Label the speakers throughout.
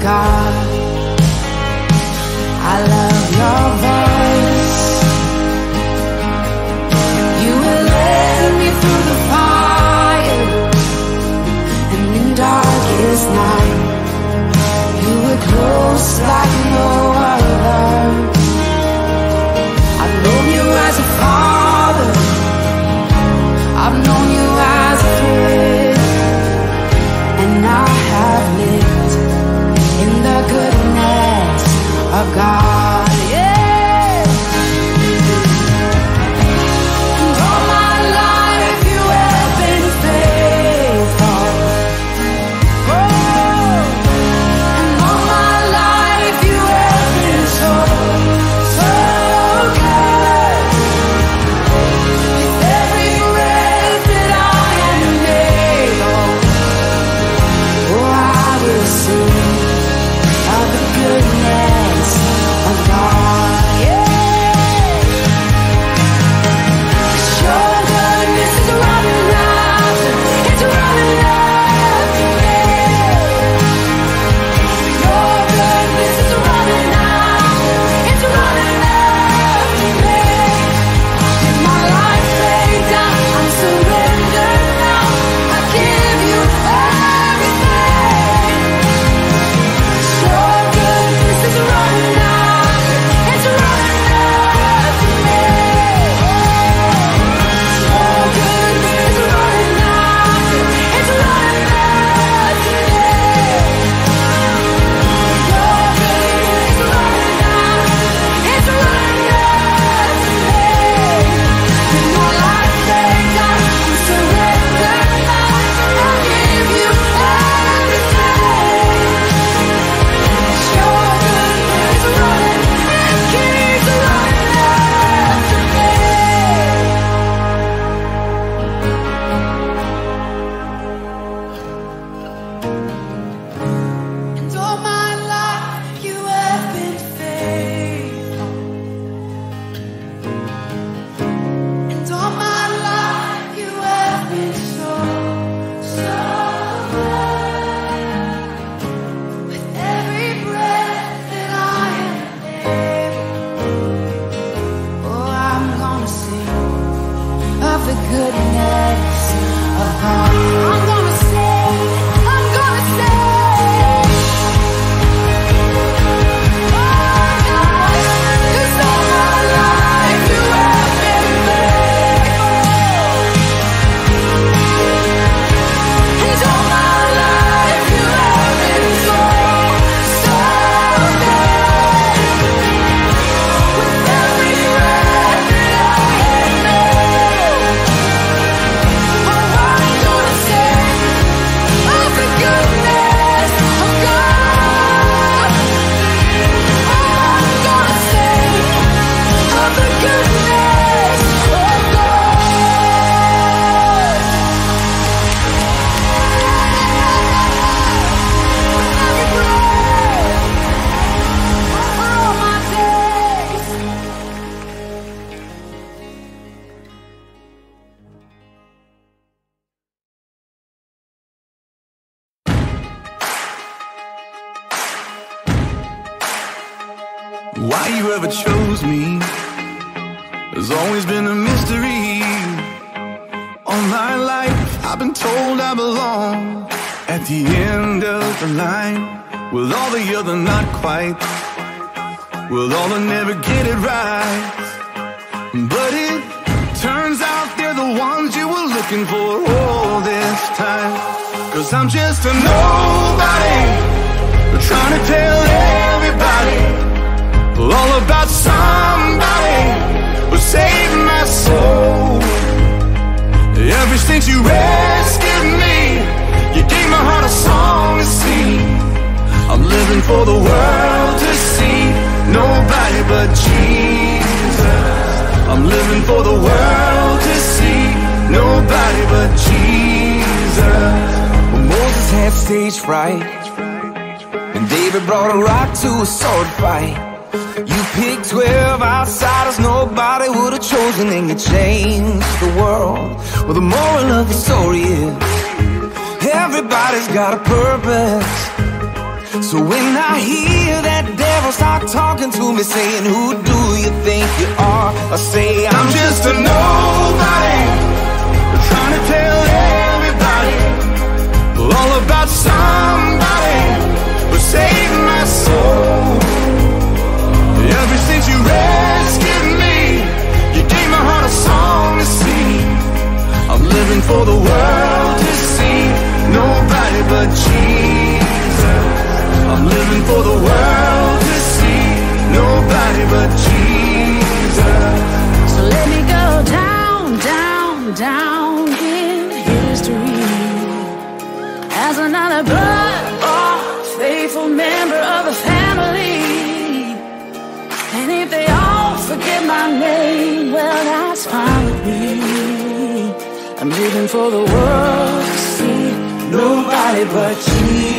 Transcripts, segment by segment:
Speaker 1: God. The
Speaker 2: not quite? Will all never get it right? But it turns out they're the ones you were looking for all this time. Cause I'm just a nobody, trying to tell everybody all about somebody who saved my soul. Ever since you rescued me, you gave my heart a song to sing. I'm living for the world to see nobody but Jesus. I'm living for the world to see nobody but Jesus.
Speaker 3: Well, Moses had stage fright, and David brought a rock to a sword fight. You picked 12 outsiders nobody would have chosen, and you changed the world. Well, the moral of the story is everybody's got a purpose. So when I hear that devil start talking to me, saying, Who do you think you are? I say, I'm,
Speaker 2: just a nobody, trying to tell everybody all about somebody who saved my soul. Ever since you rescued me, you gave my heart a song to sing. I'm living for the world to see nobody but Jesus. I'm living for the world to see nobody but Jesus.
Speaker 1: So let me go down, down, down in history as another blood bought faithful member of the family. And if they all forget my name, well, that's fine with me. I'm living for the world to see nobody but Jesus.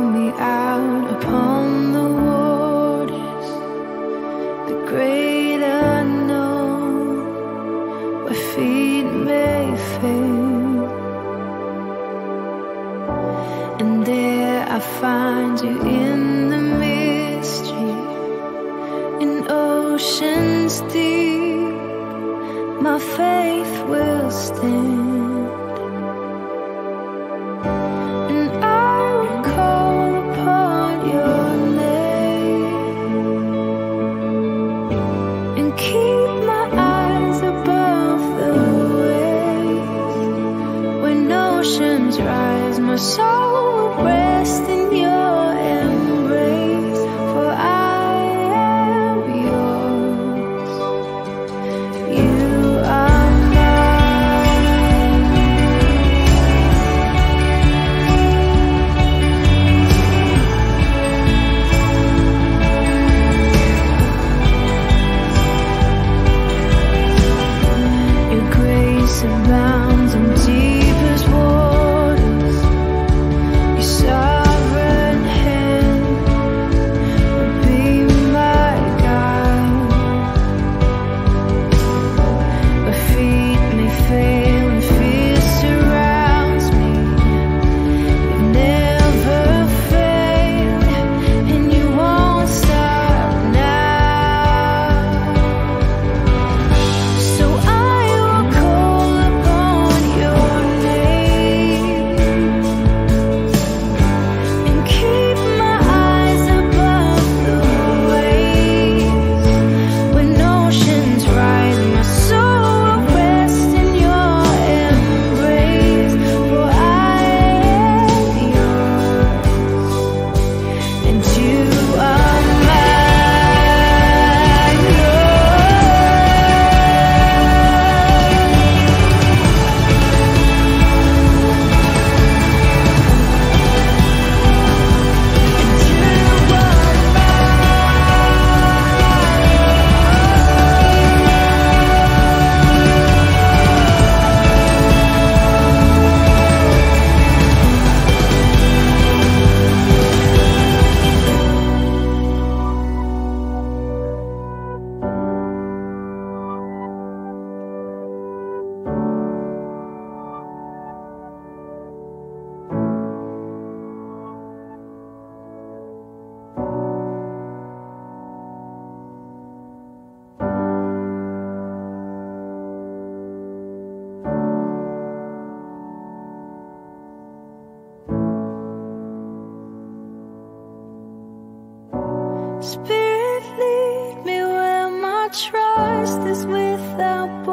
Speaker 1: Me out upon the waters, the great unknown, where feet may fail. And there I find you in the mystery, in oceans deep. My faith will stand. Rise, Spirit, lead me where my trust is without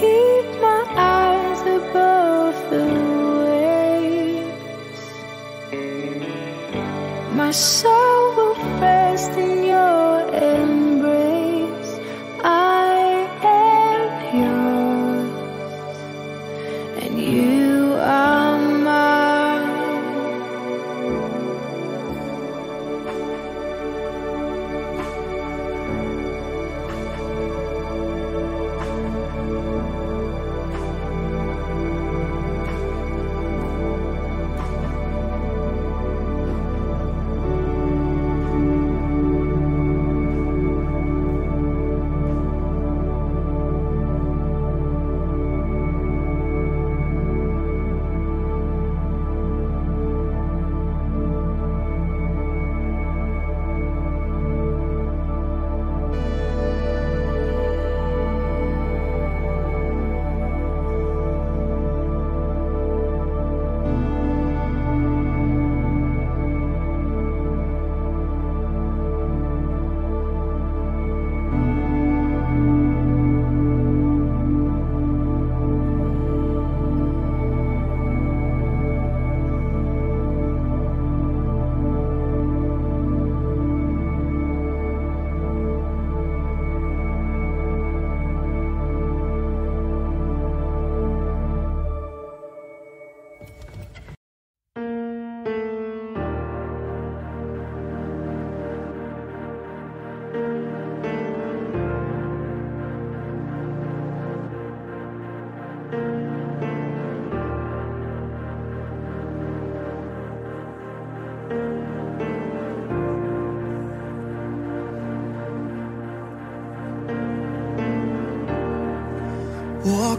Speaker 1: keep my eyes above the waves. My soul.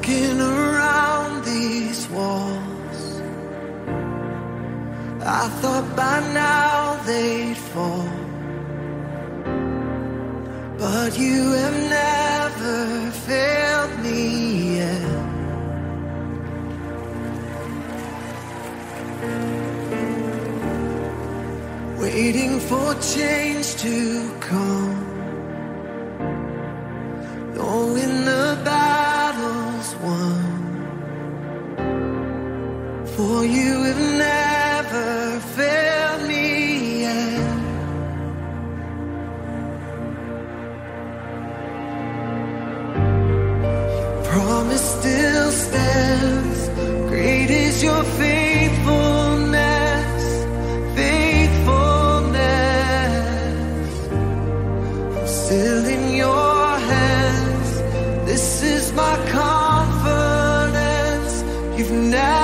Speaker 4: Walking around these walls, I thought by now they'd fall. But you have never failed me yet. Waiting for change to come. Is my confidence. You've never